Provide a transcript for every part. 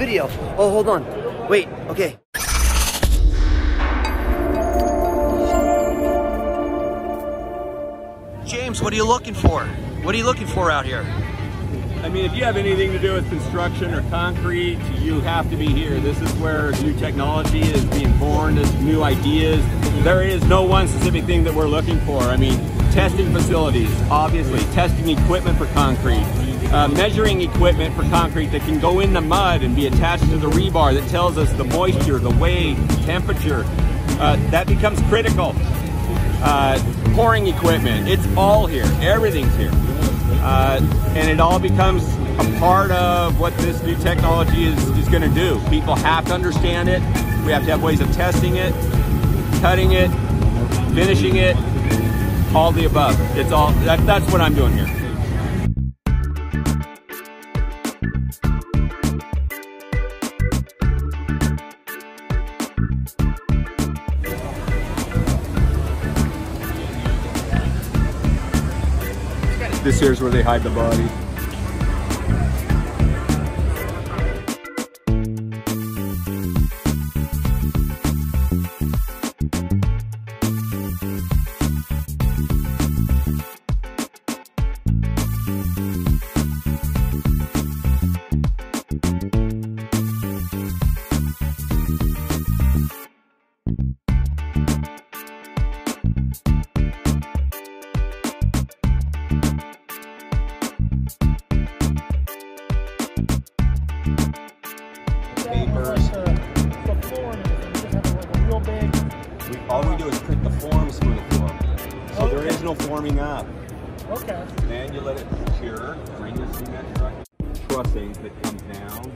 second, it's video. Oh, hold on. Wait, okay. James, what are you looking for? What are you looking for out here? I mean, if you have anything to do with construction or concrete, you have to be here. This is where new technology is being born, there's new ideas. There is no one specific thing that we're looking for. I mean, testing facilities, obviously, testing equipment for concrete, uh, measuring equipment for concrete that can go in the mud and be attached to the rebar that tells us the moisture, the weight, temperature. Uh, that becomes critical. Uh, pouring equipment, it's all here, everything's here. Uh, and it all becomes a part of what this new technology is, is going to do. People have to understand it. We have to have ways of testing it, cutting it, finishing it, all the above. It's all that, that's what I'm doing here. Here's where they hide the body. papers. We, all we do is print the forms for the form. So there is no forming up. Okay. Then you let it cure, bring your cement truck. Trussing that comes down.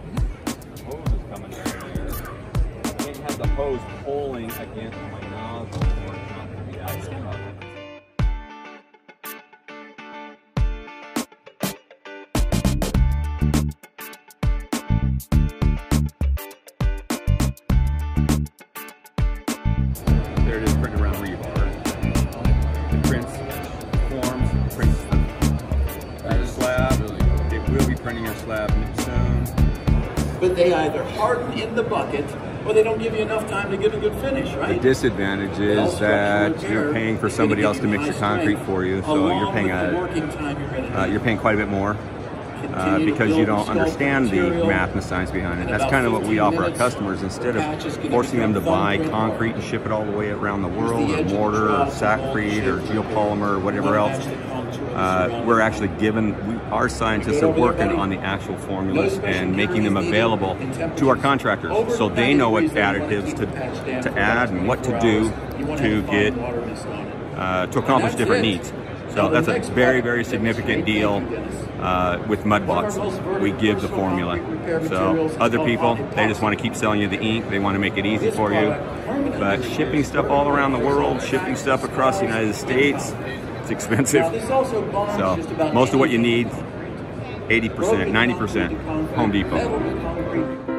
The hose is coming down there. I can't have the hose pulling against my nozzle or it's It will be soon. but they either harden in the bucket or they don't give you enough time to get a good finish, right? The disadvantage is that you're paying for somebody else to mix your concrete for you, so you're paying a, uh, you're paying quite a bit more uh, because you don't understand the math and the science behind it. That's kind of what we offer our customers instead of forcing them to buy concrete and ship it all the way around the world, or mortar, or sackcrete, or geopolymer, or whatever else. Uh, we're actually given, we, our scientists are working on the actual formulas and making them available to our contractors so they know what additives to, to add and what to do to get uh, to accomplish different needs. So that's a very, very significant deal uh, with Mudbots. We give the formula. So other people, they just want to keep selling you the ink. They want to make it easy for you. But shipping stuff all around the world, shipping stuff across the United States, it's expensive. So most of what you need, 80%, 90%, Home Depot.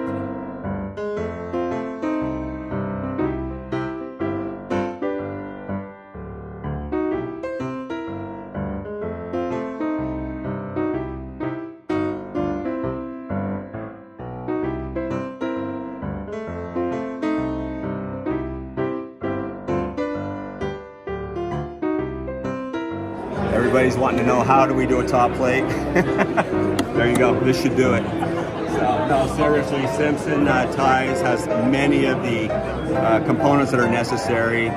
Everybody's wanting to know how do we do a top plate. there you go. This should do it. So, no, seriously, Simpson uh, Ties has many of the uh, components that are necessary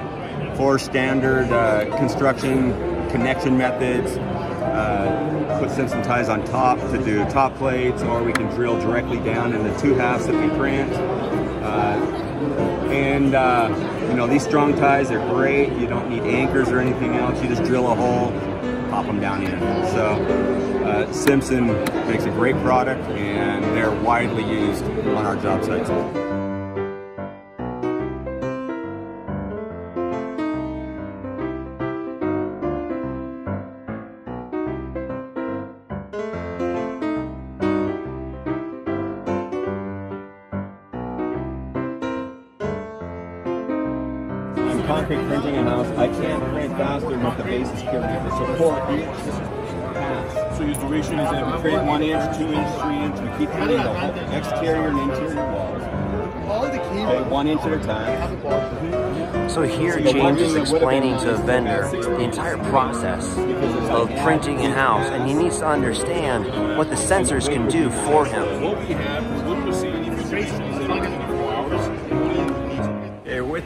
for standard uh, construction connection methods. Uh, put Simpson ties on top to do top plates, or we can drill directly down in the two halves that we print. Uh, and uh, you know these strong ties are great. You don't need anchors or anything else. You just drill a hole, pop them down in. So uh, Simpson makes a great product, and they're widely used on our job sites. Concrete printing in house. I can't faster with the basis period to support each pass. So your duration is that we create one inch, two inch, three inch. We keep hitting the whole exterior and interior walls. Okay, one inch at a time. So here James is explaining to a vendor the entire process of printing a house and he needs to understand what the sensors can do for him.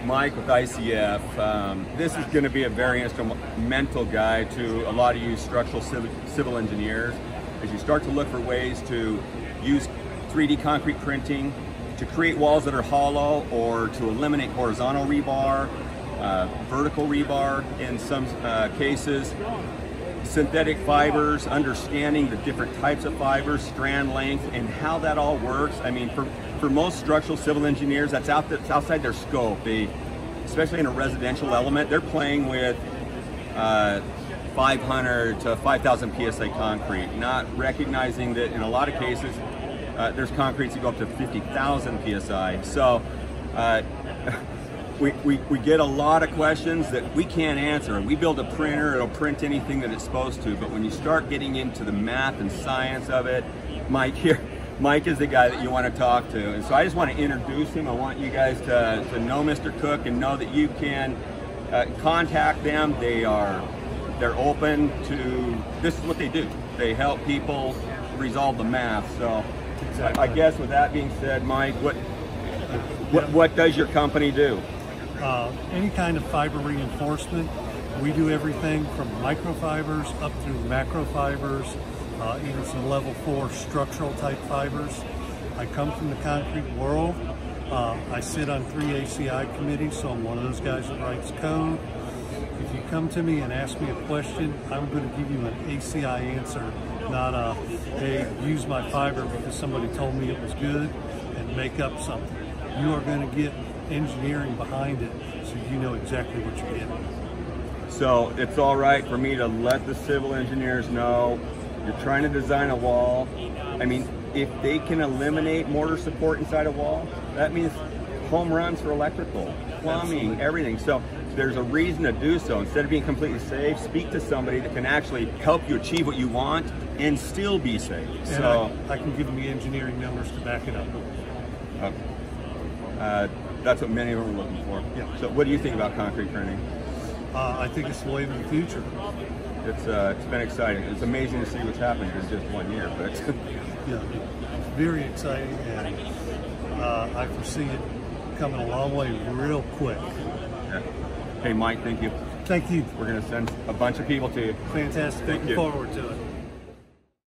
Mike with ICF, um, this is going to be a very instrumental guide to a lot of you structural civil, civil engineers. As you start to look for ways to use 3D concrete printing to create walls that are hollow or to eliminate horizontal rebar, uh, vertical rebar in some uh, cases, synthetic fibers, understanding the different types of fibers, strand length, and how that all works. I mean, for, for most structural civil engineers, that's, out that's outside their scope. They, especially in a residential element, they're playing with uh, 500 to 5,000 psi concrete, not recognizing that in a lot of cases, uh, there's concretes that go up to 50,000 psi. So uh, we, we, we get a lot of questions that we can't answer. We build a printer, it'll print anything that it's supposed to, but when you start getting into the math and science of it, Mike here, Mike is the guy that you want to talk to. And so I just want to introduce him. I want you guys to, to know Mr. Cook and know that you can uh, contact them. They are they're open to this is what they do. They help people resolve the math. So Exactly. I guess with that being said, Mike, what what, what does your company do? Uh, any kind of fiber reinforcement. We do everything from microfibers up through macrofibers, uh, even some level four structural type fibers. I come from the concrete world. Uh, I sit on three ACI committees, so I'm one of those guys that writes code. If you come to me and ask me a question, I'm going to give you an ACI answer not a, hey, use my fiber because somebody told me it was good and make up something. You are going to get engineering behind it so you know exactly what you're getting. So it's all right for me to let the civil engineers know you're trying to design a wall. I mean, if they can eliminate mortar support inside a wall, that means home runs for electrical, plumbing, Absolutely. everything. So there's a reason to do so. Instead of being completely safe, speak to somebody that can actually help you achieve what you want and still be safe. And so I, I, can give them the engineering numbers to back it up. Okay. Uh, that's what many of them are looking for. Yeah. So what do you think about concrete printing? Uh, I think it's the way of the future. It's uh, it's been exciting. It's amazing to see what's happened in just one year, but yeah, it's very exciting, and uh, I foresee it coming a long way real quick. Yeah. Hey, Mike, thank you. Thank you. We're going to send a bunch of people to you. Fantastic. Thank Looking you. forward to it.